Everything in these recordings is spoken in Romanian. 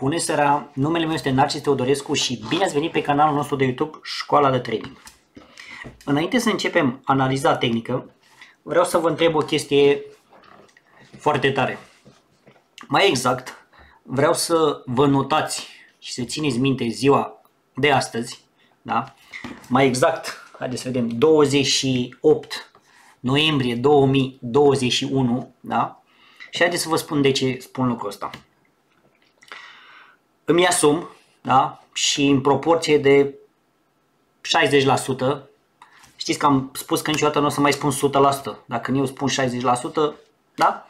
Bună seara, numele meu este Narcis Teodorescu și bine ați venit pe canalul nostru de YouTube Școala de Trading. Înainte să începem analiza tehnică, vreau să vă întreb o chestie foarte tare. Mai exact, vreau să vă notați și să țineți minte ziua de astăzi, da? Mai exact, haideți să vedem, 28 noiembrie 2021, da? Și haideți să vă spun de ce spun lucrul ăsta îmi asum, da? Și în proporție de 60%, știți că am spus că niciodată nu o să mai spun 100%, dacă eu spun 60%, da?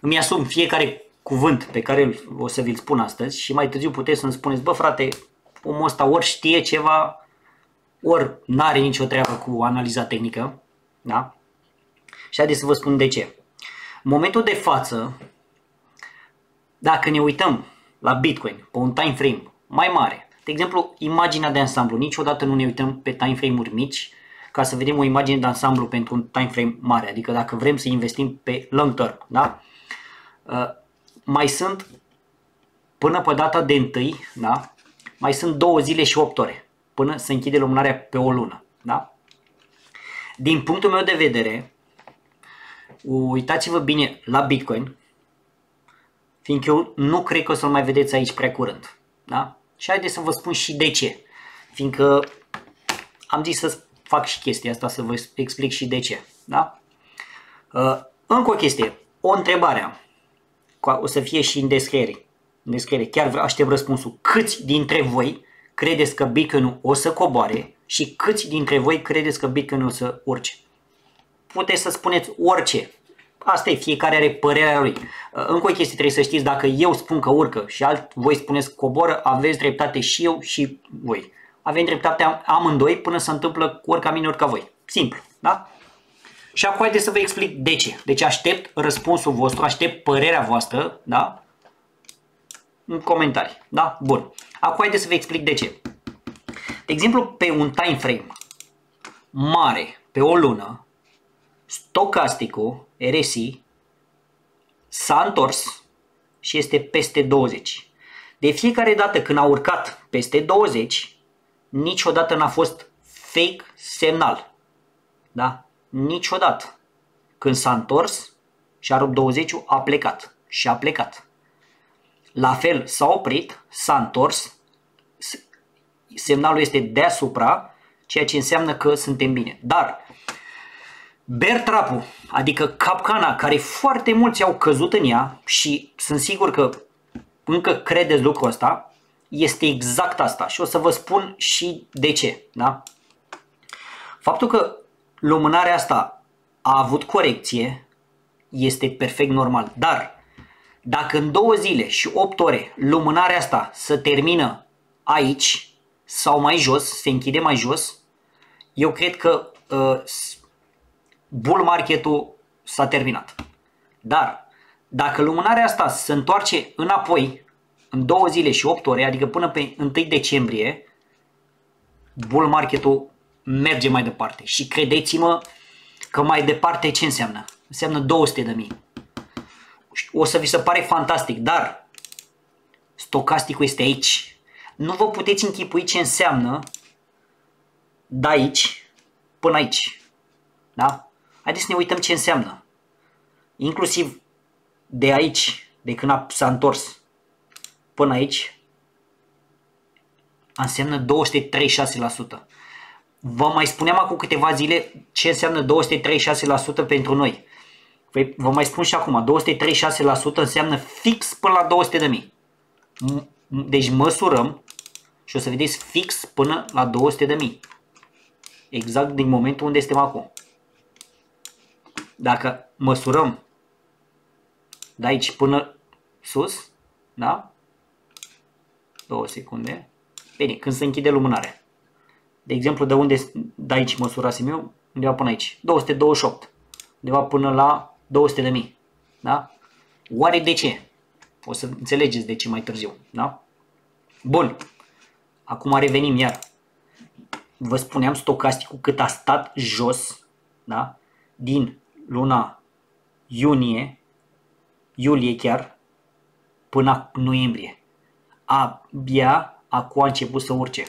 Îmi asum fiecare cuvânt pe care o să vi-l spun astăzi și mai târziu puteți să-mi spuneți, bă frate, omul ăsta ori știe ceva, ori n-are nicio treabă cu analiza tehnică, da? Și haideți să vă spun de ce. În momentul de față, dacă ne uităm la Bitcoin pe un time frame mai mare. De exemplu, imaginea de ansamblu. Niciodată nu ne uităm pe time frame-uri mici ca să vedem o imagine de ansamblu pentru un time frame mare. Adică dacă vrem să investim pe long term. Da? Uh, mai sunt până pe data de 1, da? mai sunt două zile și 8 ore până să închide lumânarea pe o lună. Da? Din punctul meu de vedere, uitați-vă bine la Bitcoin, fiindcă eu nu cred că o să-l mai vedeți aici prea curând. Da? Și haideți să vă spun și de ce. Fiindcă am zis să fac și chestia asta, să vă explic și de ce. Da? Uh, încă o chestie, o întrebare o să fie și în descriere. În descriere. Chiar aștept răspunsul. Câți dintre voi credeți că Bitcoin o să coboare și câți dintre voi credeți că Bitcoin o să urce? Puteți să spuneți orice, Asta e, fiecare are părerea lui. Uh, încă o chestie trebuie să știți, dacă eu spun că urcă și alt voi spuneți coboră, aveți dreptate și eu și voi. Avem dreptate amândoi până se întâmplă ori ca mine, ori ca voi. Simplu, da? Și acum haideți să vă explic de ce. Deci aștept răspunsul vostru, aștept părerea voastră, da? În comentarii, da? Bun. Acum haideți să vă explic de ce. De exemplu, pe un time frame mare, pe o lună, stocasticul RSI s-a întors și este peste 20. De fiecare dată când a urcat peste 20, niciodată n-a fost fake semnal. Da? Niciodată. Când s-a întors și a rupt 20 a plecat. Și a plecat. La fel s-a oprit, s-a întors, semnalul este deasupra, ceea ce înseamnă că suntem bine. Dar bear trap adică capcana care foarte mulți au căzut în ea și sunt sigur că încă credeți lucrul ăsta, este exact asta și o să vă spun și de ce. Da? Faptul că lumânarea asta a avut corecție este perfect normal, dar dacă în două zile și 8 ore lumânarea asta să termină aici sau mai jos, se închide mai jos, eu cred că uh, bull marketul s-a terminat. Dar dacă lumânarea asta se întoarce înapoi în două zile și 8 ore, adică până pe 1 decembrie, bull marketul merge mai departe. Și credeți-mă că mai departe ce înseamnă? Înseamnă 200 de mii. O să vi se pare fantastic, dar stocasticul este aici. Nu vă puteți închipui ce înseamnă de aici până aici. Da? Haideți să ne uităm ce înseamnă. Inclusiv de aici, de când s-a întors până aici, înseamnă 236%. Vă mai spuneam acum câteva zile ce înseamnă 236% pentru noi. Păi, vă mai spun și acum, 236% înseamnă fix până la 200 de mii. Deci măsurăm și o să vedeți fix până la 200 de mii. Exact din momentul unde suntem acum. Dacă măsurăm de aici până sus, da? Două secunde. Bine, când se închide lumânarea. De exemplu, de unde de aici măsurasem eu, undeva până aici. 228. Undeva până la 200 de mii. Da? Oare de ce? O să înțelegeți de ce mai târziu. Da? Bun. Acum revenim iar. vă spuneam stocasticul cât a stat jos, da? din luna iunie, iulie chiar, până noiembrie. Abia acum a început să urce.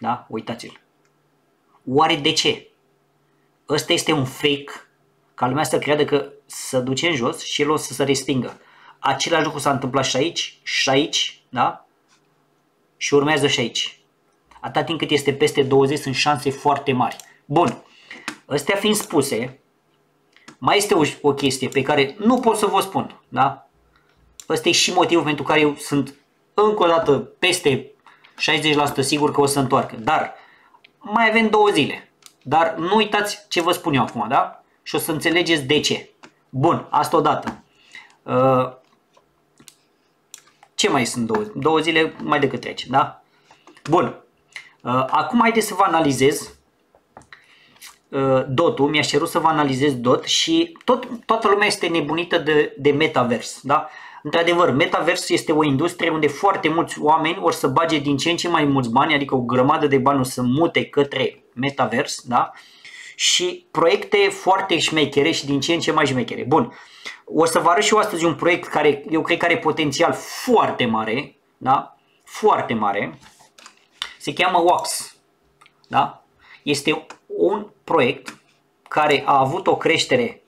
Da? Uitați-l. Oare de ce? Ăsta este un fake ca lumea să creadă că să duce în jos și el o să se respingă. Același lucru s-a întâmplat și aici, și aici, da? Și urmează și aici. Atât timp cât este peste 20 sunt șanse foarte mari. Bun. Astea fiind spuse, mai este o, o chestie pe care nu pot să vă spun, da? Ăsta e și motivul pentru care eu sunt încă o dată peste 60% sigur că o să întoarcă. Dar mai avem două zile. Dar nu uitați ce vă spun eu acum, da? Și o să înțelegeți de ce. Bun, asta odată. Uh, ce mai sunt două, două zile mai decât trece, da? Bun. Uh, acum haideți să vă analizez uh, dotul, mi-aș cerut să vă analizez dot și tot, toată lumea este nebunită de, de metavers, da? Într-adevăr, metavers este o industrie unde foarte mulți oameni or să bage din ce în ce mai mulți bani, adică o grămadă de bani o să mute către metavers, da? Și proiecte foarte șmechere și din ce în ce mai șmechere. Bun, o să vă arăt și eu astăzi un proiect care eu cred că are potențial foarte mare, da? Foarte mare. Se cheamă WAX, da? Este un proiect care a avut o creștere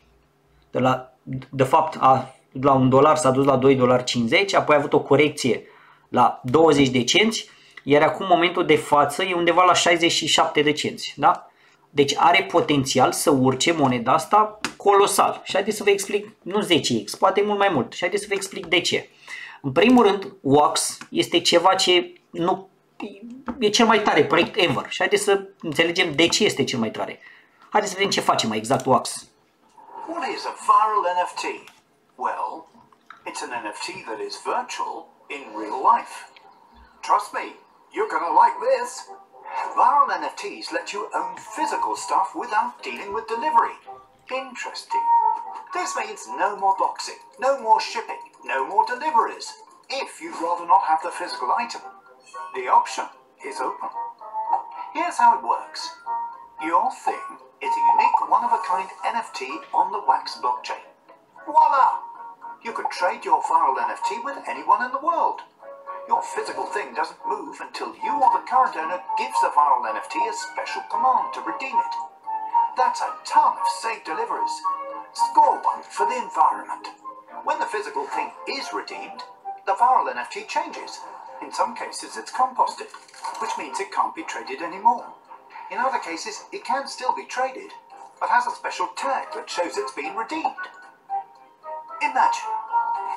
de la, de fapt, a la un dolar s-a dus la 2,50 dolari, apoi a avut o corecție la 20 de cenți, iar acum momentul de față e undeva la 67 de cenți. Da? Deci are potențial să urce moneda asta colosal. Și haideți să vă explic, nu 10x, poate mult mai mult. Și haideți să vă explic de ce. În primul rând, WAX este ceva ce nu e cel mai tare proiect ever. Și haideți să înțelegem de ce este cel mai tare. Haideți să vedem ce face mai exact WAX. What is a viral NFT? Well, it's an NFT that is virtual in real life. Trust me, you're gonna like this. Viral NFTs let you own physical stuff without dealing with delivery. Interesting. This means no more boxing, no more shipping, no more deliveries. If you'd rather not have the physical item, the option is open. Here's how it works. Your thing is a unique one-of-a-kind NFT on the Wax blockchain. Voila! You could trade your viral NFT with anyone in the world. Your physical thing doesn't move until you or the current owner gives the viral NFT a special command to redeem it. That's a ton of safe deliveries. Score one for the environment. When the physical thing is redeemed, the viral NFT changes. In some cases, it's composted, which means it can't be traded anymore. In other cases, it can still be traded, but has a special tag that shows it's been redeemed. Imagine,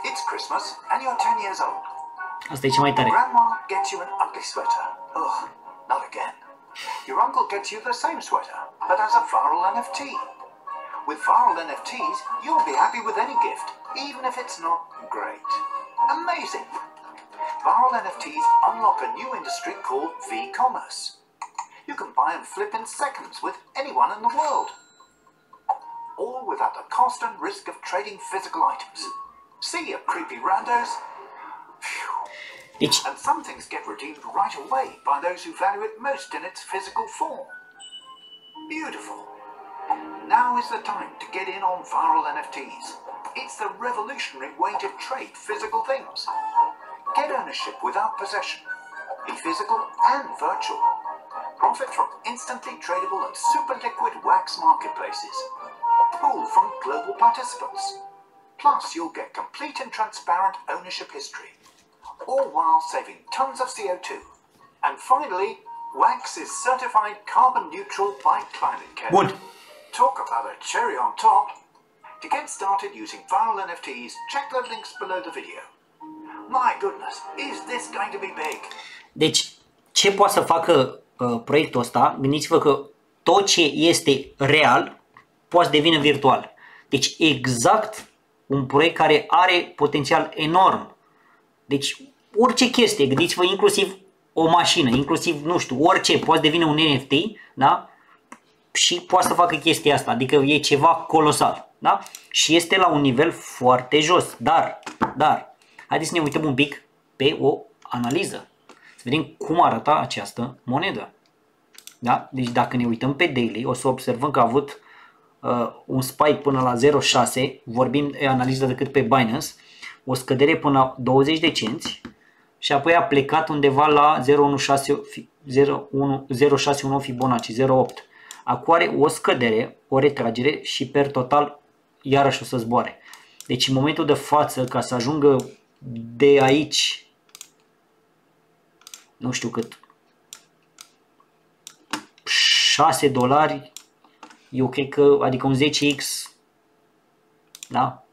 it's Christmas and you're 10 years old. Asta e ce mai tare. ¿eh? Grandma gets you an ugly sweater. Ugh, not again. Your uncle gets you the same sweater, but as a viral NFT. With viral NFTs, you'll be happy with any gift, even if it's not great. Amazing! Viral NFTs unlock a new industry called V-commerce. You can buy and flip in seconds with anyone in the world all without the cost and risk of trading physical items. See you, creepy randos. Phew. And some things get redeemed right away by those who value it most in its physical form. Beautiful. Now is the time to get in on viral NFTs. It's the revolutionary way to trade physical things. Get ownership without possession. Be physical and virtual. Profit from instantly tradable and super liquid wax marketplaces pool from global participants. Plus, you'll get complete and transparent ownership history, all while saving tons of CO2. And finally, Wax is certified carbon neutral by Climate Care. Wood. Talk about a cherry on top. To get started using viral NFTs, check the links below the video. My goodness, is this going to be big? Deci, ce poate să facă uh, proiectul ăsta? Gândiți-vă că tot ce este real poate să devină virtual. Deci exact un proiect care are potențial enorm. Deci orice chestie, gândiți-vă inclusiv o mașină, inclusiv, nu știu, orice, poate devine un NFT, da? Și poate să facă chestia asta, adică e ceva colosal, da? Și este la un nivel foarte jos, dar, dar, haideți să ne uităm un pic pe o analiză, să vedem cum arată această monedă. Da? Deci dacă ne uităm pe daily, o să observăm că a avut uh, un spike până la 0,6, vorbim de analiză decât pe Binance, o scădere până la 20 de cenți și apoi a plecat undeva la 0,619 Fibonacci, 0,8. Acum are o scădere, o retragere și per total iarăși o să zboare. Deci în momentul de față, ca să ajungă de aici, nu știu cât, 6 dolari, eu cred că, adică un 10x, da?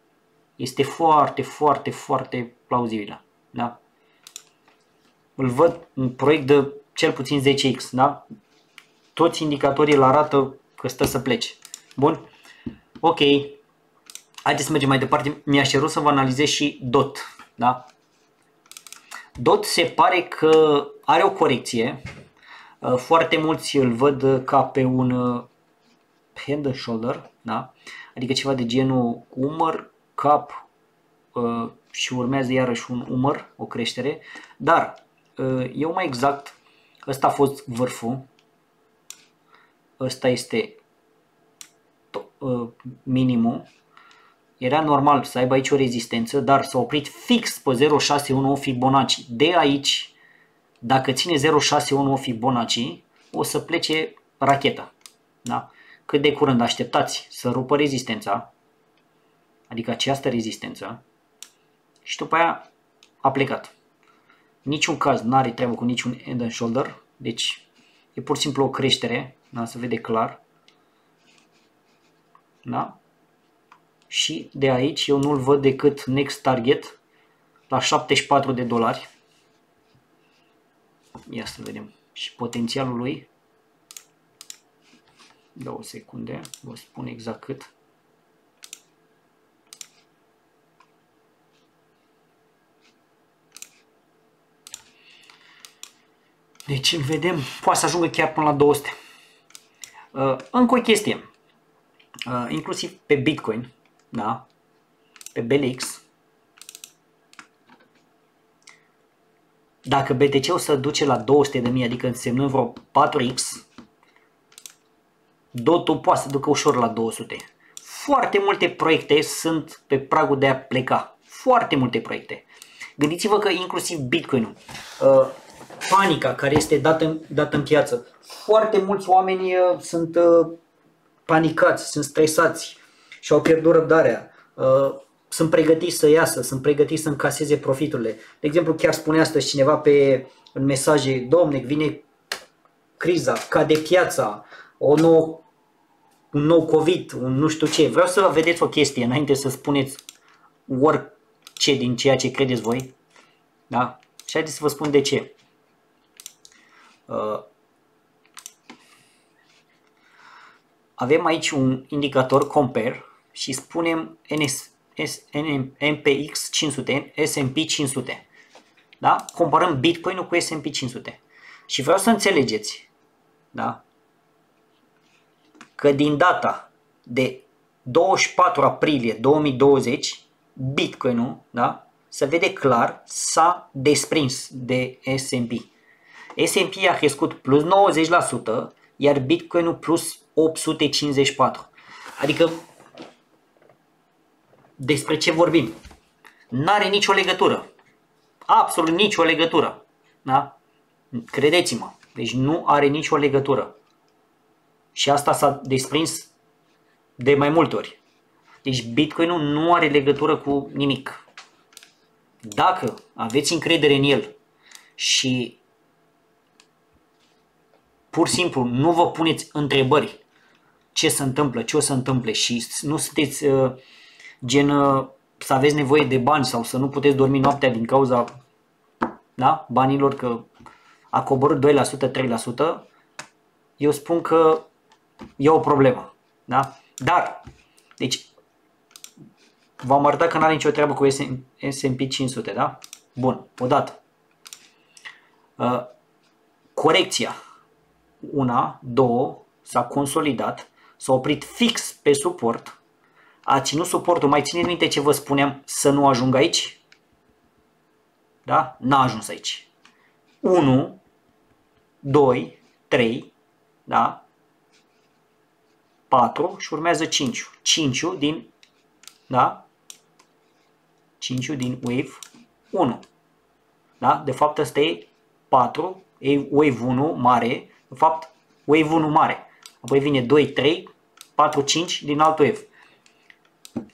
Este foarte, foarte, foarte plauzibilă, da? Îl văd un proiect de cel puțin 10x, da? Toți indicatorii îl arată că stă să plece. Bun? Ok. Haideți să mergem mai departe. Mi-a cerut să vă analizez și DOT, da? DOT se pare că are o corecție, Uh, foarte mulți îl văd ca pe un uh, head and shoulder, da? adică ceva de genul umăr, cap uh, și urmează iarăși un umăr, o creștere, dar eu mai exact, ăsta a fost vârful, ăsta este minimul, era normal să aibă aici o rezistență, dar s-a oprit fix pe 0,619 Fibonacci. De aici dacă ține 061 Fibonacci, o să plece racheta. Da? Cât de curând așteptați să rupă rezistența, adică această rezistență, și după aia a plecat. Niciun caz nu are treabă cu niciun end and shoulder, deci e pur și simplu o creștere, da? se vede clar. Da? Și de aici eu nu-l văd decât next target la 74 de dolari Ia să vedem. Și potențialul lui. Două secunde. Vă spun exact cât. Deci îl vedem, poate să ajungă chiar până la 200. Uh, încă o chestie, uh, inclusiv pe Bitcoin, da? pe BLX, Dacă BTC-ul se duce la 200.000, adică însemnând vreo 4x, dotul poate să ducă ușor la 200. Foarte multe proiecte sunt pe pragul de a pleca. Foarte multe proiecte. Gândiți-vă că inclusiv Bitcoin-ul, uh, panica care este dată, dată în piață, foarte mulți oameni uh, sunt uh, panicați, sunt stresați și au pierdut răbdarea sunt pregătiți să iasă, sunt pregătiți să încaseze profiturile. De exemplu, chiar spunea astăzi cineva pe în mesaje, domne, vine criza, cade piața, o nouă, un nou COVID, un nu știu ce. Vreau să vedeți o chestie înainte să spuneți orice din ceea ce credeți voi. Da? Și haideți să vă spun de ce. Uh, avem aici un indicator compare și spunem NS, MPX 500, S&P 500. Da? Comparăm Bitcoin cu S&P 500. Și vreau să înțelegeți da? că din data de 24 aprilie 2020, Bitcoinul da? se vede clar s-a desprins de S&P. S&P a crescut plus 90%, iar Bitcoinul plus 854. Adică despre ce vorbim. N-are nicio legătură. Absolut nicio legătură. Da? Credeți-mă. Deci nu are nicio legătură. Și asta s-a desprins de mai multe ori. Deci Bitcoinul nu are legătură cu nimic. Dacă aveți încredere în el și pur și simplu nu vă puneți întrebări ce se întâmplă, ce o să întâmple și nu sunteți uh, gen uh, să aveți nevoie de bani sau să nu puteți dormi noaptea din cauza da, banilor că a coborât 2%, 3%, eu spun că e o problemă. Da? Dar, deci, v-am arătat că nu are nicio treabă cu S&P 500, da? Bun, odată. Uh, corecția. Una, două, s-a consolidat, s-a oprit fix pe suport, a ținut suportul. Mai țineți minte ce vă spuneam să nu ajung aici? Da? N-a ajuns aici. 1, 2, 3, da? 4 și urmează 5. 5 din, da? 5 din wave 1. Da? De fapt ăsta e 4, e wave 1 mare, de fapt wave 1 mare. Apoi vine 2, 3, 4, 5 din alt wave.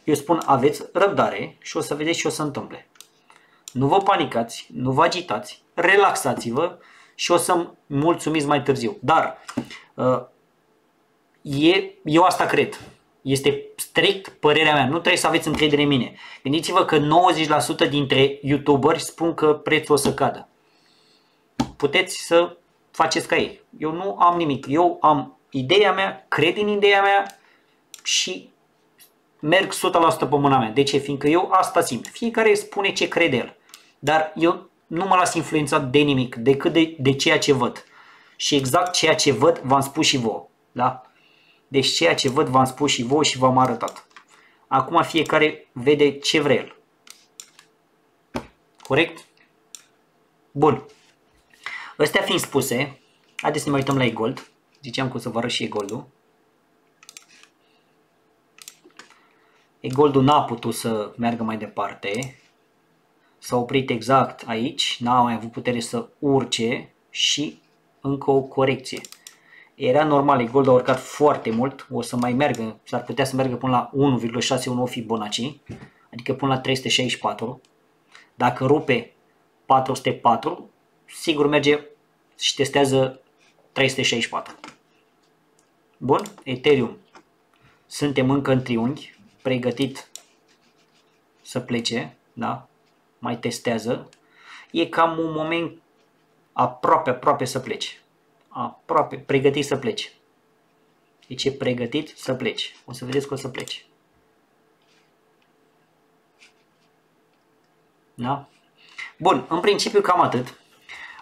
Eu spun aveți răbdare și o să vedeți ce o să întâmple. Nu vă panicați, nu vă agitați, relaxați-vă și o să mulțumiți mai târziu. Dar uh, e, eu asta cred. Este strict părerea mea. Nu trebuie să aveți încredere în mine. Gândiți-vă că 90% dintre youtuberi spun că prețul o să cadă. Puteți să faceți ca ei. Eu nu am nimic. Eu am ideea mea, cred în ideea mea și merg 100% pe mâna mea. De ce? Fiindcă eu asta simt. Fiecare spune ce crede el. Dar eu nu mă las influențat de nimic, decât de, de ceea ce văd. Și exact ceea ce văd v-am spus și vouă. Da? Deci ceea ce văd v-am spus și vouă și v-am arătat. Acum fiecare vede ce vrea el. Corect? Bun. Astea fiind spuse, haideți să ne mai uităm la e-gold. Ziceam că o să vă arăt și e-goldul. E-goldul n-a putut să meargă mai departe. S-a oprit exact aici, n-a mai avut putere să urce și încă o corecție. Era normal, e-gold a urcat foarte mult, o să mai meargă, s-ar putea să meargă până la 1,61 Fibonacci, adică până la 364. Dacă rupe 404, sigur merge și testează 364. Bun, Ethereum. Suntem încă în triunghi, pregătit să plece, da? Mai testează. E cam un moment aproape, aproape să plece. Aproape, pregătit să plece. Deci e pregătit să plece. O să vedeți că o să plece. Da? Bun, în principiu cam atât.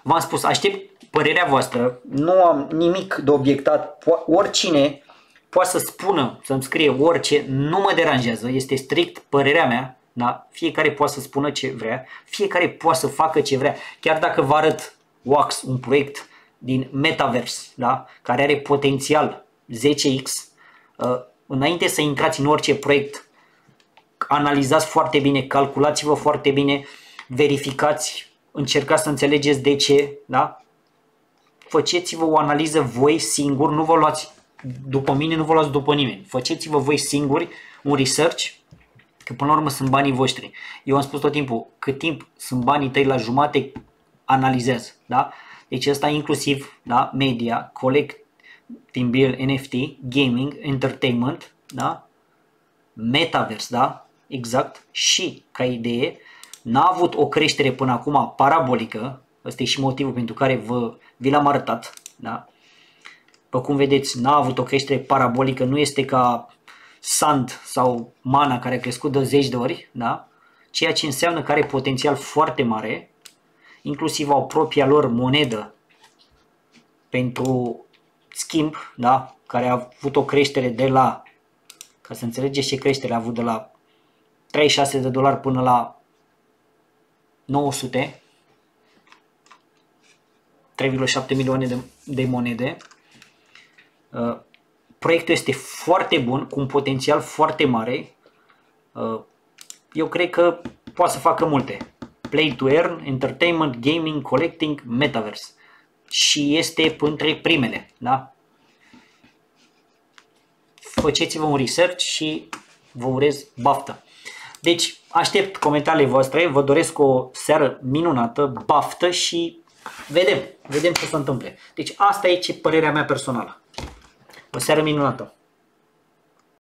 V-am spus, aștept părerea voastră, nu am nimic de obiectat, oricine poate să spună, să-mi scrie orice, nu mă deranjează, este strict părerea mea, da? fiecare poate să spună ce vrea, fiecare poate să facă ce vrea, chiar dacă vă arăt Wax, un proiect din Metaverse, da? care are potențial 10x, uh, înainte să intrați în orice proiect, analizați foarte bine, calculați-vă foarte bine, verificați, încercați să înțelegeți de ce, da? Faceți-vă o analiză voi singuri, nu vă luați după mine, nu vă luați după nimeni. Faceți-vă voi singuri un research, că până la urmă sunt banii voștri. Eu am spus tot timpul, cât timp sunt banii tăi la jumate, analizează. Da? Deci asta inclusiv da? media, collecting bill, NFT, gaming, entertainment, da? metaverse, da? exact, și ca idee, n-a avut o creștere până acum parabolică, ăsta e și motivul pentru care vă, vi l-am arătat, da? După cum vedeți, n-a avut o creștere parabolică, nu este ca Sand sau Mana care a crescut de zeci de ori, da? ceea ce înseamnă că are potențial foarte mare, inclusiv au propria lor monedă pentru schimb, da? care a avut o creștere de la, ca să înțelegeți ce creștere a avut de la 36 de dolari până la 900, 3,7 milioane de, de monede. Uh, proiectul este foarte bun, cu un potențial foarte mare. Uh, eu cred că poate să facă multe. Play to earn, entertainment, gaming, collecting, metaverse. Și este între primele, da? Faceți-vă un research și vă urez baftă. Deci, aștept comentariile voastre, vă doresc o seară minunată, baftă și vedem, vedem ce se întâmple. Deci asta e ce părerea mea personală. O seară minunată!